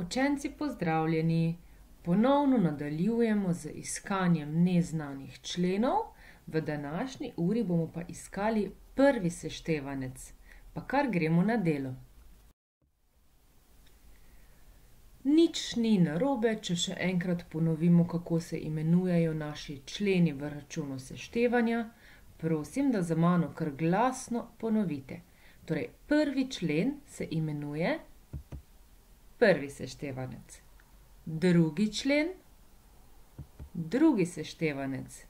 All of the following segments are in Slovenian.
Učenci, pozdravljeni! Ponovno nadaljujemo z iskanjem neznanih členov. V današnji uri bomo pa iskali prvi seštevanec. Pa kar gremo na delo. Nič ni narobe, če še enkrat ponovimo, kako se imenujejo naši členi v računu seštevanja. Prosim, da za mano kar glasno ponovite. Torej, prvi člen se imenuje prvi seštevanec. Drugi člen, drugi seštevanec.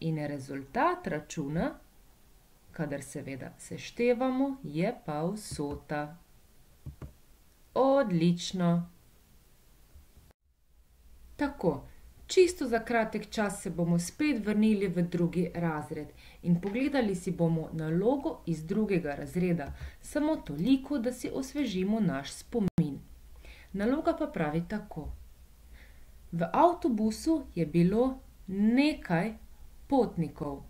In rezultat računa, kadar seveda seštevamo, je pa vsota. Odlično. Tako, čisto za kratek čas se bomo spet vrnili v drugi razred in pogledali si bomo nalogo iz drugega razreda. Samo toliko, da si osvežimo naš spomin. Naloga pa pravi tako: V avtobusu je bilo nekaj potnikov.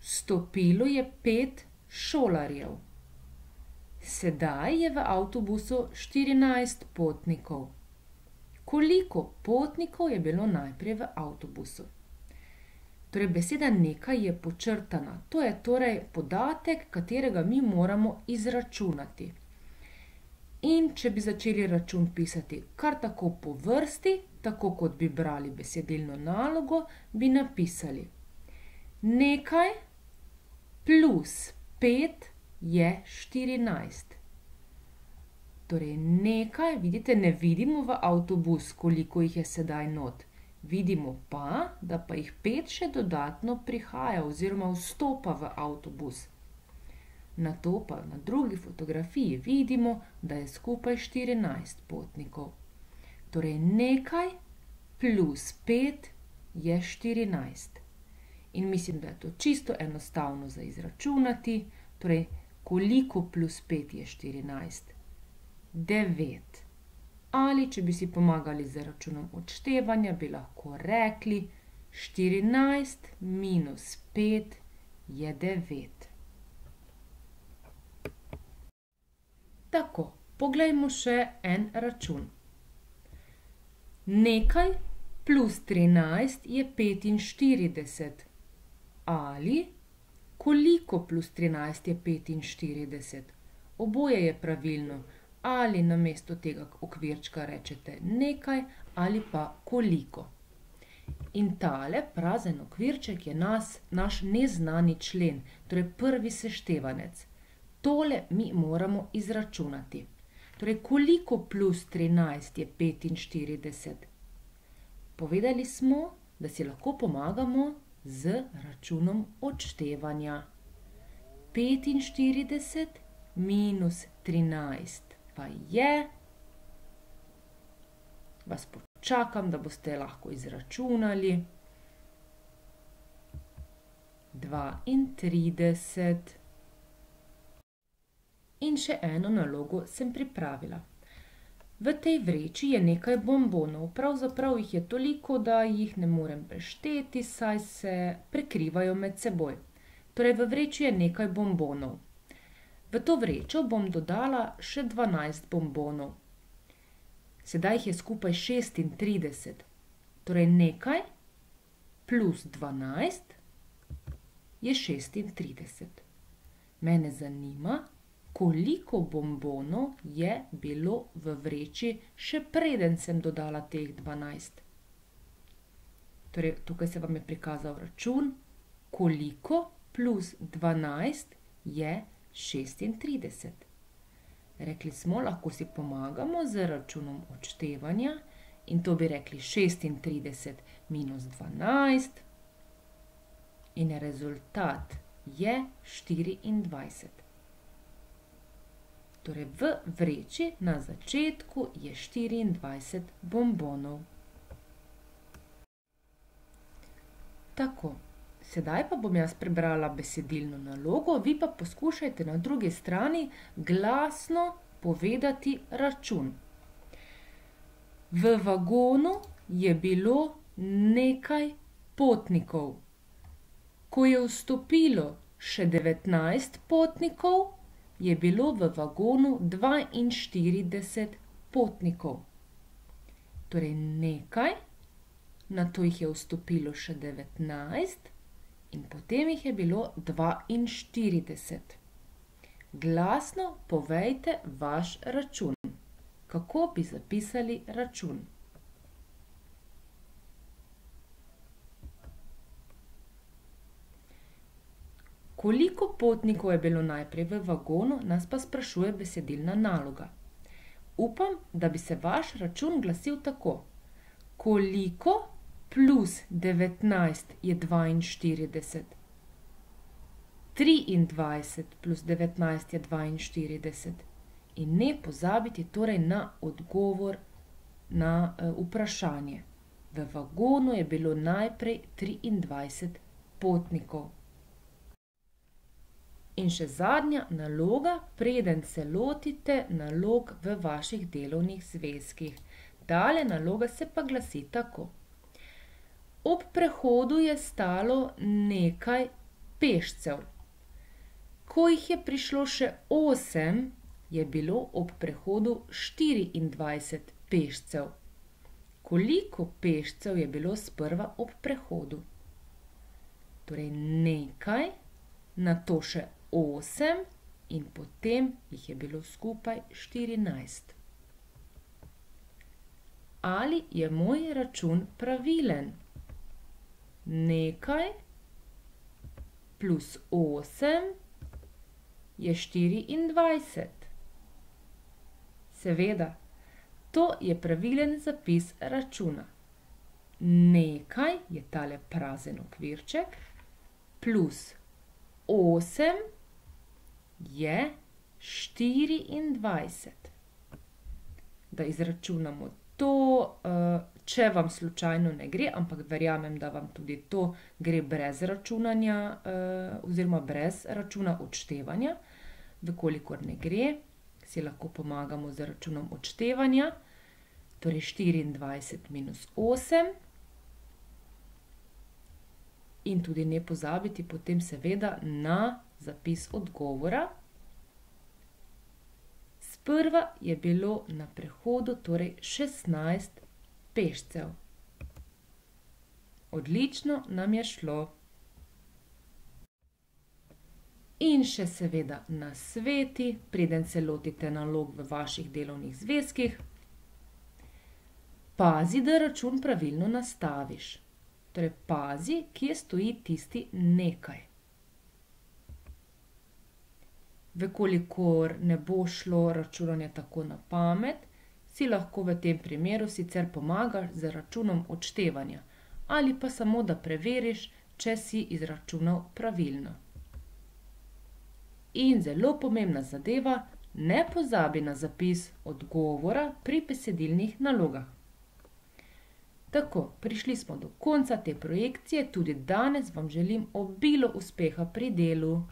Vstopilo je pet šolarjev. Sedaj je v avtobusu štirinajst potnikov. Koliko potnikov je bilo najprej v avtobusu? Torej beseda nekaj je podčrtana. To je torej podatek, katerega mi moramo izračunati. In če bi začeli račun pisati kar tako po vrsti, tako kot bi brali besedilno nalogo, bi napisali: Nekaj plus pet je štirinajst. Torej nekaj, vidite, ne vidimo v avtobus, koliko jih je sedaj not. Vidimo pa, da pa jih pet še dodatno prihaja oziroma vstopa v avtobus. Nato pa na drugi fotografiji vidimo, da je skupaj štirinajst potnikov. Torej nekaj plus pet je štirinajst. In mislim, da je to čisto enostavno za izračunati. Torej, koliko plus pet je štirinajst? Devet. Ali če bi si pomagali z računom odštevanja, bi lahko rekli: štirinajst minus pet je devet. Tako, poglejmo še en račun. Nekaj plus trinajst je petinštirideset. Ali koliko plus trinajst je petinštirideset? Oboje je pravilno. Ali namesto tega okvirčka rečete nekaj ali pa koliko. In tale prazen okvirček je nas, naš neznani člen, torej prvi seštevanec. Tole mi moramo izračunati. Torej, koliko plus trinajst je petinštirideset? Povedali smo, da si lahko pomagamo z računom odštevanja. Petinštirideset minus trinajst pa je, vas počakam, da boste lahko izračunali, dvaintrideset. In še eno nalogo sem pripravila. V tej vreči je nekaj bombonov, pravzaprav jih je toliko, da jih ne morem prešteti, saj se prekrivajo med seboj. Torej v vreči je nekaj bombonov. V to vrečo bom dodala še dvanajst bombonov. Sedaj jih je skupaj šestintrideset. Torej nekaj plus dvanajst je šestintrideset. Mene zanima, koliko bombonov je bilo v vreči, še preden sem dodala teh dvanajst. Torej, tukaj se vam je prikazal račun, koliko plus dvanajst je šestintrideset. Rekli smo, lahko si pomagamo z računom odštevanja in to bi rekli šestintrideset minus dvanajst in rezultat je štiriindvajset. Torej v vreči na začetku je štiriindvajset bombonov. Tako, sedaj pa bom jaz prebrala besedilno nalogo, vi pa poskušajte na drugi strani glasno povedati račun. V vagonu je bilo nekaj potnikov. Ko je vstopilo še devetnajst potnikov, je bilo v vagonu dvainštirideset potnikov. torej nekaj, na to jih je vstopilo še devetnajst in potem jih je bilo dvainštirideset. Glasno povejte vaš račun. Kako bi zapisali račun? Koliko potnikov je bilo najprej v vagonu, nas pa sprašuje besedilna naloga. Upam, da bi se vaš račun glasil tako: Koliko plus devetnajst je dvainštirideset? Triindvajset plus devetnajst je dvainštirideset. In ne pozabiti torej na odgovor na, vprašanje. V vagonu je bilo najprej triindvajset potnikov. In še zadnja naloga, preden se lotite nalog v vaših delovnih zvezkih. Tale naloga se pa glasi tako: Ob prehodu je stalo nekaj pešcev. Ko jih je prišlo še osem, je bilo ob prehodu štiriindvajset pešcev. Koliko pešcev je bilo sprva ob prehodu? Torej nekaj, nato še osem in potem jih je bilo skupaj štirinajst. Ali je moj račun pravilen? Nekaj plus osem je štiriindvajset. Seveda, to je pravilen zapis računa. Nekaj je tale prazen okvirček plus osem je štiriindvajset. Da izračunamo to, če vam slučajno ne gre, ampak verjamem, da vam tudi to gre brez računanja, oziroma brez računa odštevanja. V kolikor ne gre, si lahko pomagamo z računom odštevanja. Torej štiriindvajset minus osem. In tudi ne pozabiti potem seveda na zapis odgovora. Sprva je bilo na prehodu torej šestnajst pešcev. Odlično nam je šlo. In še seveda nasveti, preden se lotite nalog v vaših delovnih zvezkih. Pazi, da račun pravilno nastaviš. Torej pazi, kje stoji tisti nekaj. V kolikor ne bo šlo računanje tako na pamet, si lahko v tem primeru sicer pomagaš z računom odštevanja. Ali pa samo, da preveriš, če si izračunal pravilno. In zelo pomembna zadeva, ne pozabi na zapis odgovora pri besedilnih nalogah. Tako, prišli smo do konca te projekcije, tudi danes vam želim obilo uspeha pri delu.